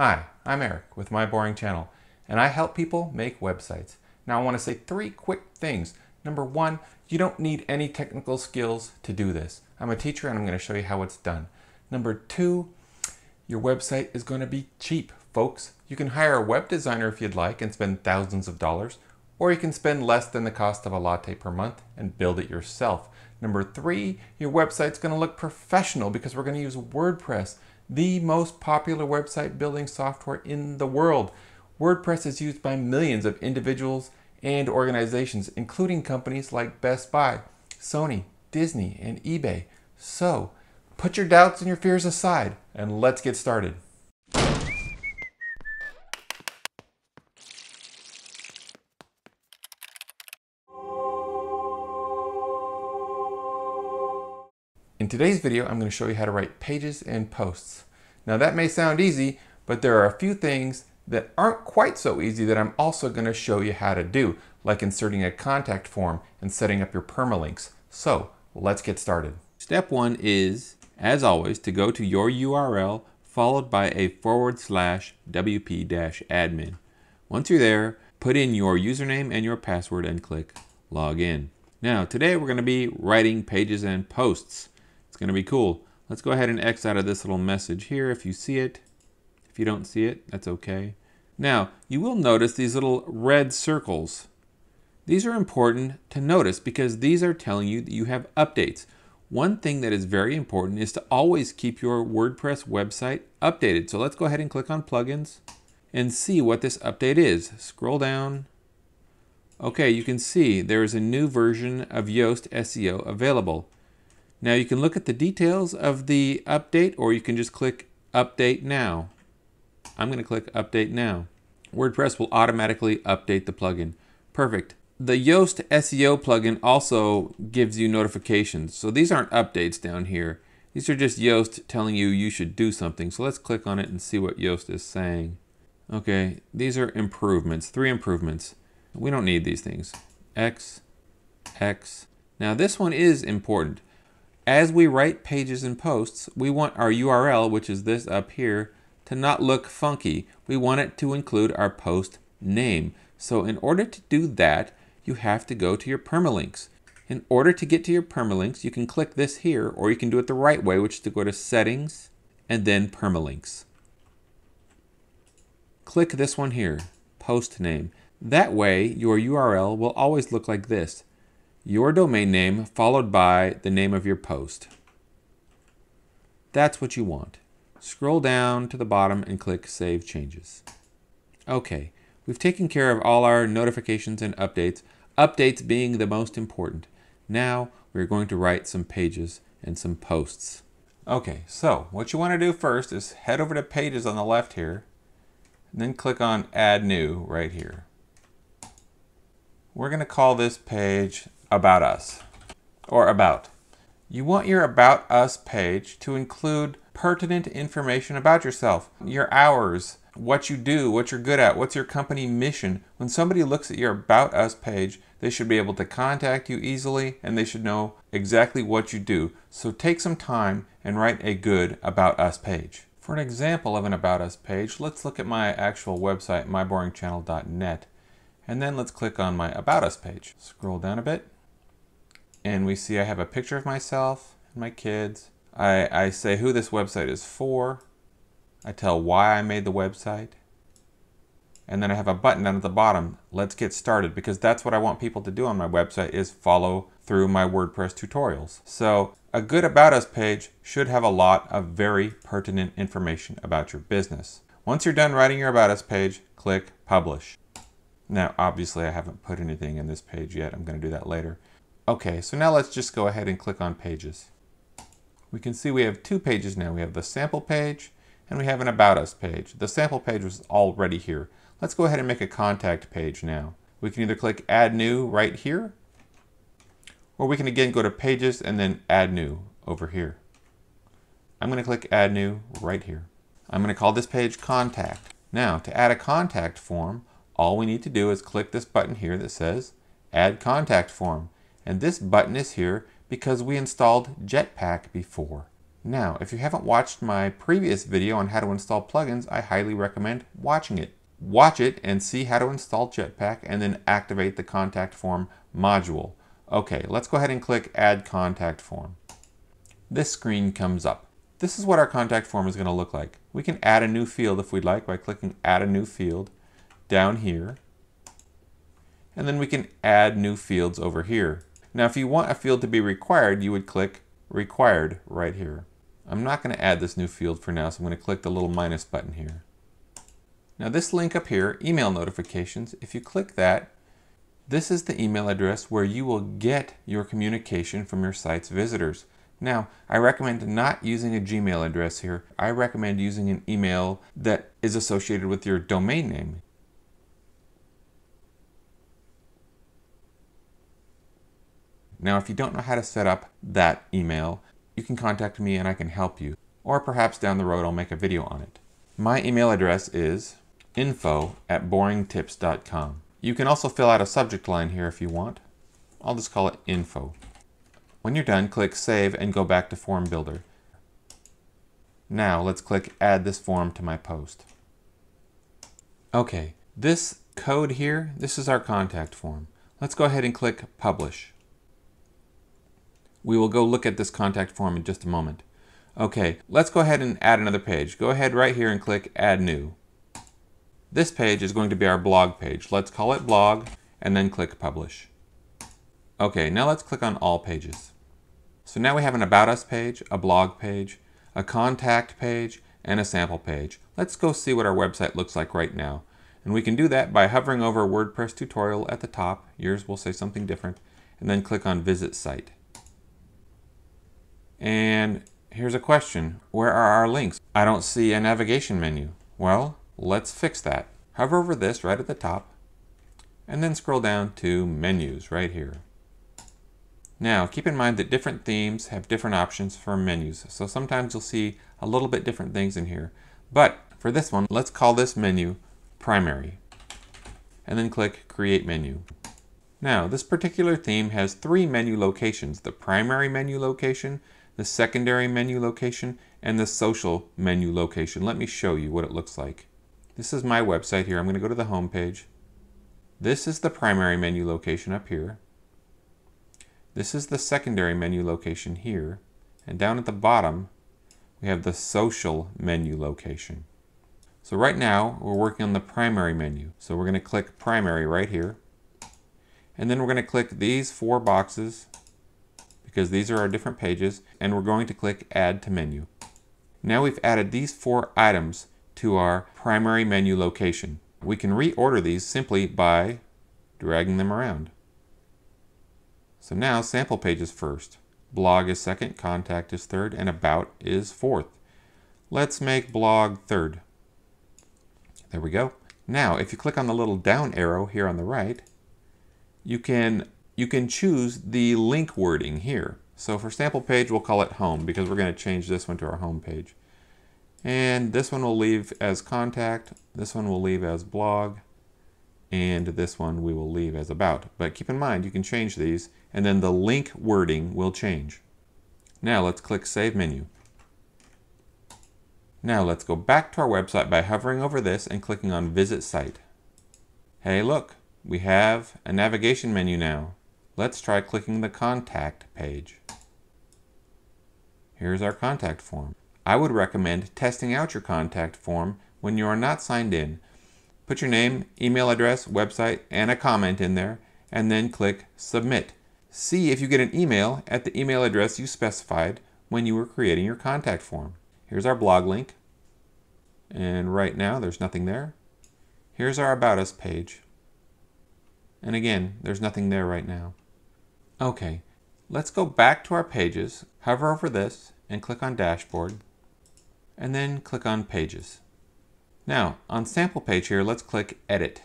Hi, I'm Eric with My Boring Channel, and I help people make websites. Now I want to say three quick things. Number one, you don't need any technical skills to do this. I'm a teacher and I'm going to show you how it's done. Number two, your website is going to be cheap, folks. You can hire a web designer if you'd like and spend thousands of dollars, or you can spend less than the cost of a latte per month and build it yourself. Number three, your website's going to look professional because we're going to use WordPress, the most popular website building software in the world. WordPress is used by millions of individuals and organizations, including companies like Best Buy, Sony, Disney, and eBay. So, put your doubts and your fears aside and let's get started. In today's video, I'm going to show you how to write pages and posts. Now that may sound easy, but there are a few things that aren't quite so easy that I'm also going to show you how to do, like inserting a contact form and setting up your permalinks. So let's get started. Step one is, as always, to go to your URL followed by a forward slash wp-admin. Once you're there, put in your username and your password and click log in. Now today we're going to be writing pages and posts. It's going to be cool. Let's go ahead and X out of this little message here if you see it. If you don't see it, that's okay. Now, you will notice these little red circles. These are important to notice because these are telling you that you have updates. One thing that is very important is to always keep your WordPress website updated. So let's go ahead and click on plugins and see what this update is. Scroll down. Okay, you can see there is a new version of Yoast SEO available. Now you can look at the details of the update or you can just click update now. I'm going to click update now. WordPress will automatically update the plugin. Perfect. The Yoast SEO plugin also gives you notifications. So these aren't updates down here. These are just Yoast telling you you should do something. So let's click on it and see what Yoast is saying. Okay, these are improvements, three improvements. We don't need these things. X, X. Now this one is important. As we write pages and posts, we want our URL, which is this up here, to not look funky. We want it to include our post name. So in order to do that, you have to go to your permalinks. In order to get to your permalinks, you can click this here, or you can do it the right way, which is to go to Settings, and then Permalinks. Click this one here, Post Name. That way, your URL will always look like this. Your domain name followed by the name of your post. That's what you want. Scroll down to the bottom and click Save Changes. Okay, we've taken care of all our notifications and updates, updates being the most important. Now we're going to write some pages and some posts. Okay, so what you want to do first is head over to Pages on the left here, and then click on Add New right here. We're going to call this page About Us, or About. You want your About Us page to include pertinent information about yourself, your hours, what you do, what you're good at, what's your company mission. When somebody looks at your About Us page, they should be able to contact you easily and they should know exactly what you do. So take some time and write a good About Us page. For an example of an About Us page, let's look at my actual website, myboringchannel.net, and then let's click on my About Us page. Scroll down a bit, and we see I have a picture of myself and my kids, I, I say who this website is for. I tell why I made the website. And then I have a button down at the bottom, let's get started, because that's what I want people to do on my website is follow through my WordPress tutorials. So a good About Us page should have a lot of very pertinent information about your business. Once you're done writing your About Us page, click Publish. Now, obviously I haven't put anything in this page yet. I'm going to do that later. Okay, so now let's just go ahead and click on Pages we can see we have two pages now. We have the sample page and we have an About Us page. The sample page was already here. Let's go ahead and make a contact page now. We can either click Add New right here, or we can again go to Pages and then Add New over here. I'm going to click Add New right here. I'm going to call this page Contact. Now, to add a contact form, all we need to do is click this button here that says Add Contact Form. And this button is here because we installed Jetpack before. Now, if you haven't watched my previous video on how to install plugins, I highly recommend watching it. Watch it and see how to install Jetpack and then activate the contact form module. Okay, let's go ahead and click Add Contact Form. This screen comes up. This is what our contact form is going to look like. We can add a new field if we'd like by clicking Add a New Field down here. And then we can add new fields over here. Now if you want a field to be required, you would click Required right here. I'm not going to add this new field for now, so I'm going to click the little minus button here. Now this link up here, email notifications, if you click that, this is the email address where you will get your communication from your site's visitors. Now, I recommend not using a Gmail address here. I recommend using an email that is associated with your domain name. Now, if you don't know how to set up that email, you can contact me and I can help you. Or perhaps down the road I'll make a video on it. My email address is info at boringtips.com. You can also fill out a subject line here if you want. I'll just call it info. When you're done, click Save and go back to Form Builder. Now let's click Add this form to my post. Okay, this code here, this is our contact form. Let's go ahead and click Publish. We will go look at this contact form in just a moment. Okay, let's go ahead and add another page. Go ahead right here and click Add New. This page is going to be our blog page. Let's call it Blog and then click Publish. Okay, now let's click on All Pages. So now we have an About Us page, a blog page, a contact page, and a sample page. Let's go see what our website looks like right now. And we can do that by hovering over WordPress tutorial at the top. Yours will say something different. And then click on Visit Site. And here's a question. Where are our links? I don't see a navigation menu. Well, let's fix that. Hover over this right at the top and then scroll down to menus right here. Now keep in mind that different themes have different options for menus. So sometimes you'll see a little bit different things in here. But for this one, let's call this menu primary and then click create menu. Now this particular theme has three menu locations, the primary menu location, the secondary menu location, and the social menu location. Let me show you what it looks like. This is my website here. I'm going to go to the home page. This is the primary menu location up here. This is the secondary menu location here. And down at the bottom, we have the social menu location. So right now, we're working on the primary menu. So we're going to click primary right here. And then we're going to click these four boxes because these are our different pages and we're going to click add to menu. Now we've added these four items to our primary menu location. We can reorder these simply by dragging them around. So now sample page is first, blog is second, contact is third, and about is fourth. Let's make blog third. There we go. Now if you click on the little down arrow here on the right, you can you can choose the link wording here. So for sample page, we'll call it home because we're going to change this one to our home page. And this one will leave as contact, this one will leave as blog, and this one we will leave as about. But keep in mind, you can change these, and then the link wording will change. Now let's click Save Menu. Now let's go back to our website by hovering over this and clicking on Visit Site. Hey look, we have a navigation menu now. Let's try clicking the contact page. Here's our contact form. I would recommend testing out your contact form when you are not signed in. Put your name, email address, website, and a comment in there, and then click Submit. See if you get an email at the email address you specified when you were creating your contact form. Here's our blog link, and right now there's nothing there. Here's our About Us page, and again, there's nothing there right now. Okay, let's go back to our pages, hover over this, and click on Dashboard, and then click on Pages. Now, on Sample Page here, let's click Edit.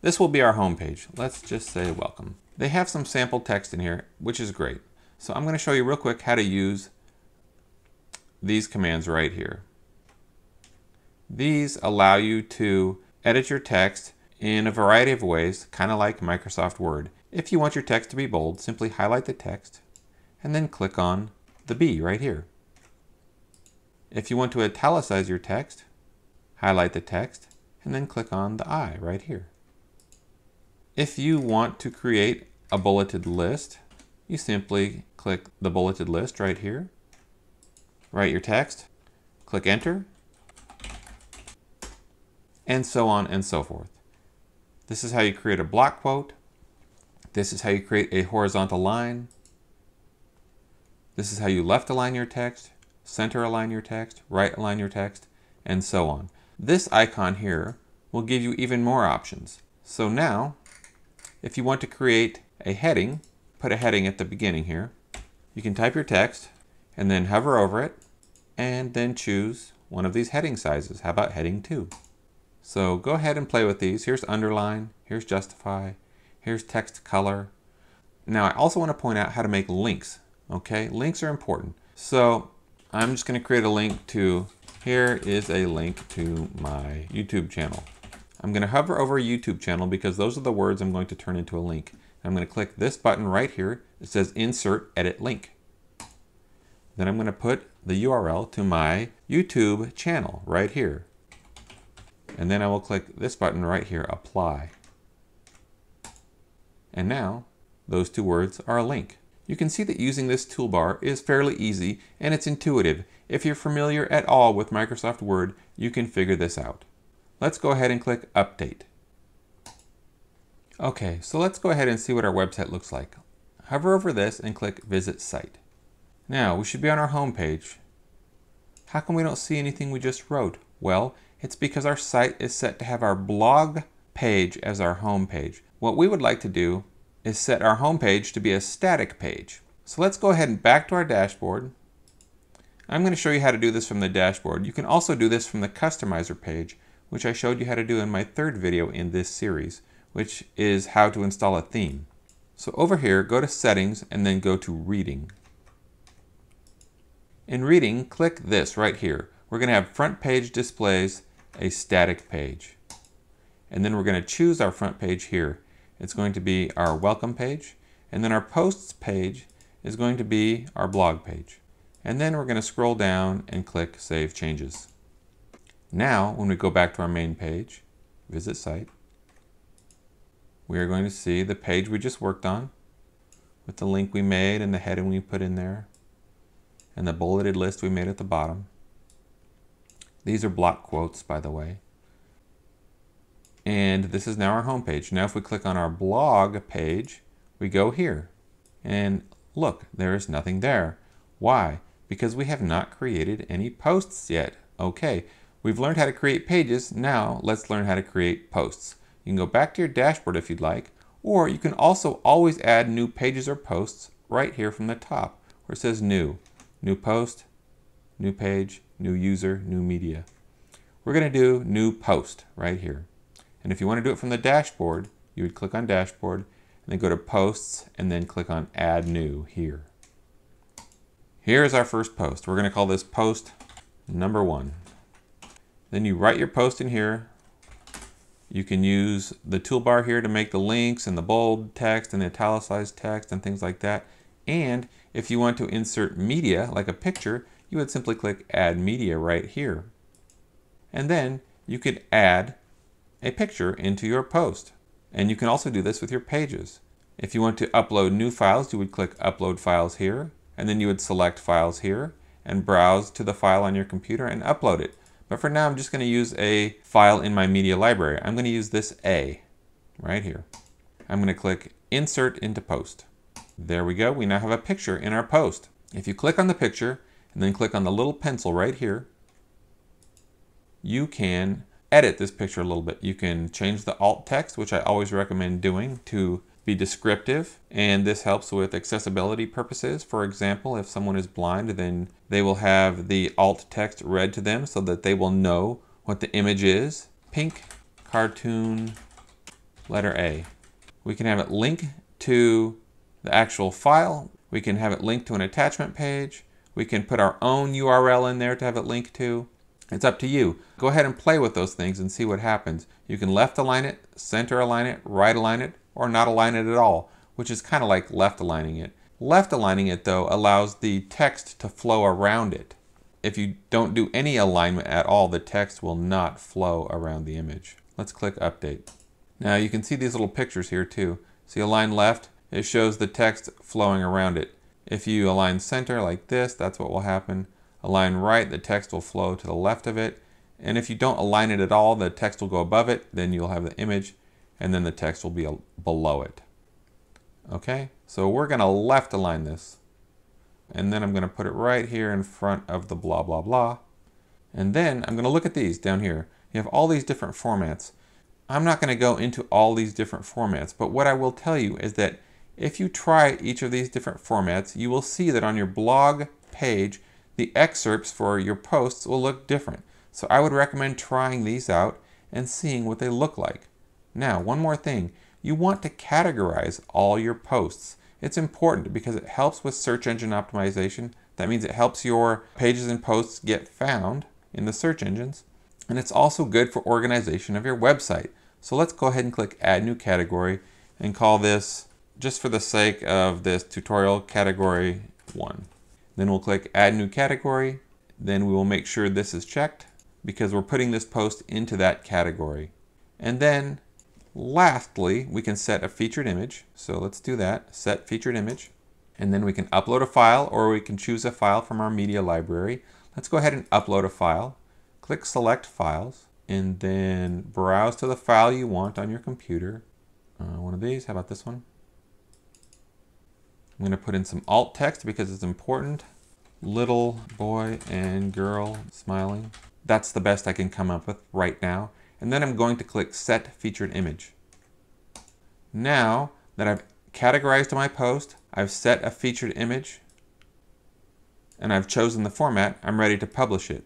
This will be our home page. Let's just say Welcome. They have some sample text in here, which is great. So I'm going to show you real quick how to use these commands right here. These allow you to edit your text in a variety of ways, kind of like Microsoft Word. If you want your text to be bold, simply highlight the text and then click on the B right here. If you want to italicize your text, highlight the text, and then click on the I right here. If you want to create a bulleted list, you simply click the bulleted list right here, write your text, click enter, and so on and so forth. This is how you create a block quote. This is how you create a horizontal line. This is how you left align your text, center align your text, right align your text, and so on. This icon here will give you even more options. So now, if you want to create a heading, put a heading at the beginning here, you can type your text and then hover over it and then choose one of these heading sizes. How about heading 2? So go ahead and play with these. Here's underline, here's justify, here's text color. Now I also want to point out how to make links. Okay, links are important. So I'm just going to create a link to, here is a link to my YouTube channel. I'm going to hover over YouTube channel because those are the words I'm going to turn into a link. I'm going to click this button right here. It says insert edit link. Then I'm going to put the URL to my YouTube channel right here. And then I will click this button right here, apply. And now those two words are a link. You can see that using this toolbar is fairly easy and it's intuitive. If you're familiar at all with Microsoft Word, you can figure this out. Let's go ahead and click Update. Okay, so let's go ahead and see what our website looks like. Hover over this and click Visit Site. Now, we should be on our home page. How come we don't see anything we just wrote? Well, it's because our site is set to have our blog page as our home page. What we would like to do is set our home page to be a static page. So let's go ahead and back to our dashboard. I'm going to show you how to do this from the dashboard. You can also do this from the customizer page, which I showed you how to do in my third video in this series, which is how to install a theme. So over here, go to settings and then go to reading. In reading, click this right here. We're going to have front page displays a static page. And then we're going to choose our front page here. It's going to be our welcome page. And then our posts page is going to be our blog page. And then we're going to scroll down and click Save Changes. Now, when we go back to our main page, visit site, we are going to see the page we just worked on with the link we made and the heading we put in there and the bulleted list we made at the bottom. These are block quotes, by the way. And this is now our home page. Now if we click on our blog page, we go here. And look, there is nothing there. Why? Because we have not created any posts yet. Okay, we've learned how to create pages. Now let's learn how to create posts. You can go back to your dashboard if you'd like, or you can also always add new pages or posts right here from the top where it says new. New post, new page, new user, new media. We're going to do new post right here. And if you want to do it from the dashboard, you would click on dashboard and then go to posts and then click on add new here. Here's our first post. We're going to call this post number one. Then you write your post in here. You can use the toolbar here to make the links and the bold text and the italicized text and things like that. And if you want to insert media, like a picture, you would simply click Add Media right here. And then you could add a picture into your post. And you can also do this with your pages. If you want to upload new files, you would click Upload Files here, and then you would select Files here, and browse to the file on your computer and upload it. But for now, I'm just going to use a file in my media library. I'm going to use this A right here. I'm going to click Insert into Post. There we go. We now have a picture in our post. If you click on the picture, and then click on the little pencil right here, you can edit this picture a little bit. You can change the alt text, which I always recommend doing to be descriptive and this helps with accessibility purposes. For example, if someone is blind, then they will have the alt text read to them so that they will know what the image is. Pink cartoon letter A. We can have it link to the actual file. We can have it linked to an attachment page. We can put our own URL in there to have it linked to. It's up to you. Go ahead and play with those things and see what happens. You can left align it, center align it, right align it, or not align it at all, which is kind of like left aligning it. Left aligning it though allows the text to flow around it. If you don't do any alignment at all, the text will not flow around the image. Let's click update. Now you can see these little pictures here too. See align left, it shows the text flowing around it. If you align center like this, that's what will happen. Align right, the text will flow to the left of it. And if you don't align it at all, the text will go above it, then you'll have the image, and then the text will be below it. Okay, so we're going to left align this. And then I'm going to put it right here in front of the blah, blah, blah. And then I'm going to look at these down here. You have all these different formats. I'm not going to go into all these different formats, but what I will tell you is that if you try each of these different formats, you will see that on your blog page, the excerpts for your posts will look different. So I would recommend trying these out and seeing what they look like. Now, one more thing you want to categorize all your posts. It's important because it helps with search engine optimization. That means it helps your pages and posts get found in the search engines. And it's also good for organization of your website. So let's go ahead and click Add New Category and call this, just for the sake of this tutorial, Category 1. Then we'll click Add New Category. Then we will make sure this is checked because we're putting this post into that category. And then Lastly, we can set a featured image. So let's do that, set featured image. And then we can upload a file or we can choose a file from our media library. Let's go ahead and upload a file. Click select files and then browse to the file you want on your computer. Uh, one of these, how about this one? I'm going to put in some alt text because it's important. Little boy and girl smiling. That's the best I can come up with right now and then I'm going to click Set Featured Image. Now that I've categorized my post, I've set a featured image, and I've chosen the format, I'm ready to publish it.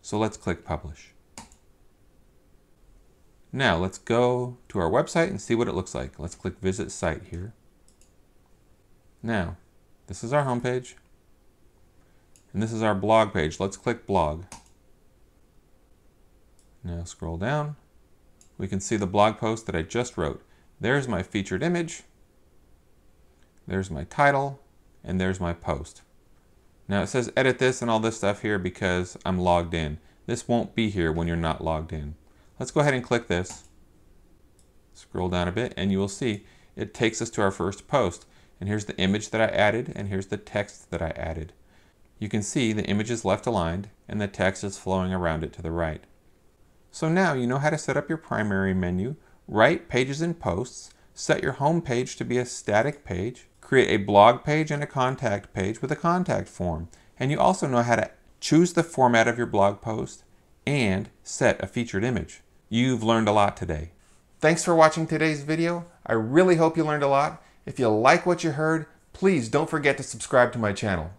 So let's click Publish. Now let's go to our website and see what it looks like. Let's click Visit Site here. Now, this is our homepage, and this is our blog page. Let's click Blog. Now scroll down. We can see the blog post that I just wrote. There's my featured image. There's my title. And there's my post. Now it says edit this and all this stuff here because I'm logged in. This won't be here when you're not logged in. Let's go ahead and click this. Scroll down a bit and you will see it takes us to our first post. And here's the image that I added and here's the text that I added. You can see the image is left aligned and the text is flowing around it to the right. So now you know how to set up your primary menu, write pages and posts, set your home page to be a static page, create a blog page and a contact page with a contact form. And you also know how to choose the format of your blog post and set a featured image. You've learned a lot today. Thanks for watching today's video. I really hope you learned a lot. If you like what you heard, please don't forget to subscribe to my channel.